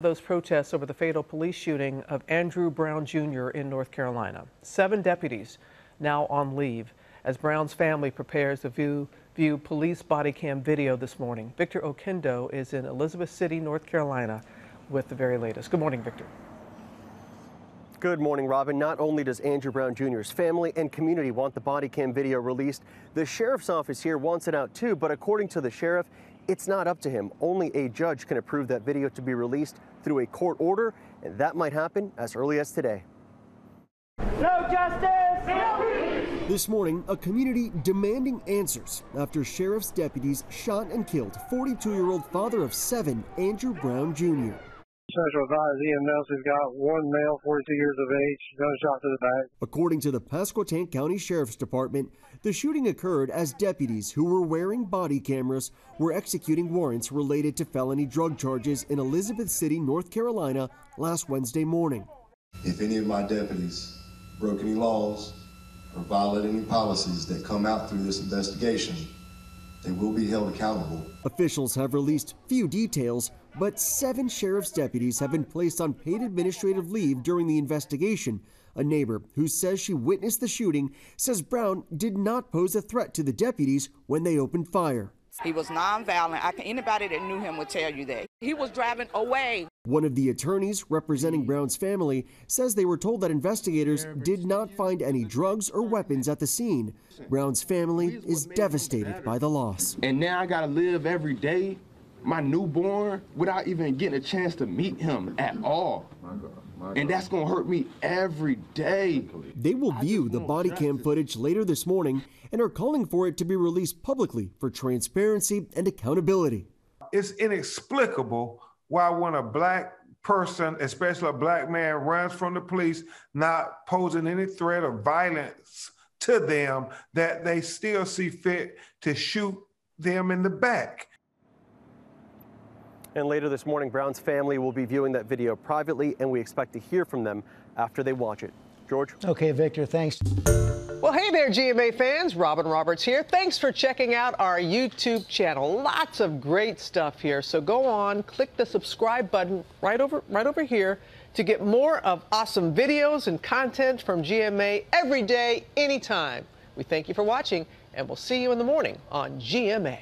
Those protests over the fatal police shooting of Andrew Brown Jr. in North Carolina. Seven deputies now on leave as Brown's family prepares to view, view police body cam video this morning. Victor Oquendo is in Elizabeth City, North Carolina with the very latest. Good morning, Victor. Good morning, Robin. Not only does Andrew Brown Jr.'s family and community want the body cam video released, the sheriff's office here wants it out too, but according to the sheriff, it's not up to him. Only a judge can approve that video to be released through a court order, and that might happen as early as today. No justice! No this morning, a community demanding answers after sheriff's deputies shot and killed 42-year-old father of seven, Andrew Brown Jr. Special advisor Ian Nelson's got one male, 42 years of age, gunshot to the back. According to the Pasquotank County Sheriff's Department, the shooting occurred as deputies who were wearing body cameras were executing warrants related to felony drug charges in Elizabeth City, North Carolina last Wednesday morning. If any of my deputies broke any laws or violated any policies that come out through this investigation, they will be held accountable. Officials have released few details, but seven sheriff's deputies have been placed on paid administrative leave during the investigation. A neighbor who says she witnessed the shooting says Brown did not pose a threat to the deputies when they opened fire. He was nonviolent. I, anybody that knew him would tell you that. He was driving away. One of the attorneys representing Brown's family says they were told that investigators did not find any drugs or weapons at the scene. Brown's family is devastated by the loss. And now I got to live every day, my newborn, without even getting a chance to meet him at all. And that's going to hurt me every day. They will view the body cam footage later this morning and are calling for it to be released publicly for transparency and accountability. It's inexplicable why when a black person, especially a black man, runs from the police, not posing any threat of violence to them, that they still see fit to shoot them in the back. And later this morning, Brown's family will be viewing that video privately, and we expect to hear from them after they watch it. George? Okay, Victor, thanks. Well, hey there, GMA fans. Robin Roberts here. Thanks for checking out our YouTube channel. Lots of great stuff here. So go on, click the subscribe button right over, right over here to get more of awesome videos and content from GMA every day, anytime. We thank you for watching, and we'll see you in the morning on GMA.